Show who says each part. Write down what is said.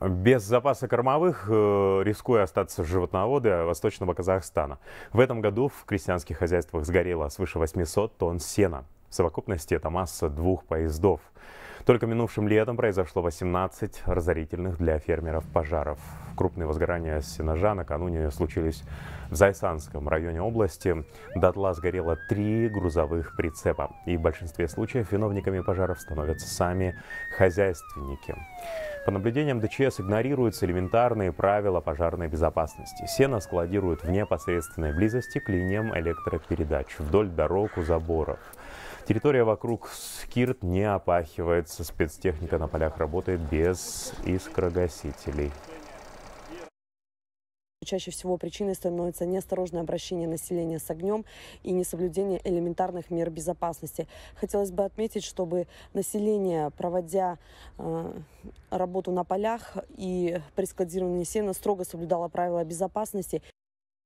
Speaker 1: Без запаса кормовых, э, рискуя остаться животноводы Восточного Казахстана. В этом году в крестьянских хозяйствах сгорело свыше 800 тонн сена. В совокупности это масса двух поездов. Только минувшим летом произошло 18 разорительных для фермеров пожаров. Крупные возгорания сенажа накануне случились в Зайсанском районе области. Дотла сгорело три грузовых прицепа. И в большинстве случаев виновниками пожаров становятся сами хозяйственники. По наблюдениям ДЧС игнорируются элементарные правила пожарной безопасности. Сено складируют в непосредственной близости к линиям электропередач, вдоль дорог у заборов. Территория вокруг Скирт не опахивается. Спецтехника на полях работает без искрогасителей.
Speaker 2: Чаще всего причиной становится неосторожное обращение населения с огнем и несоблюдение элементарных мер безопасности. Хотелось бы отметить, чтобы население, проводя э, работу на полях и при складировании сена, строго соблюдало правила безопасности.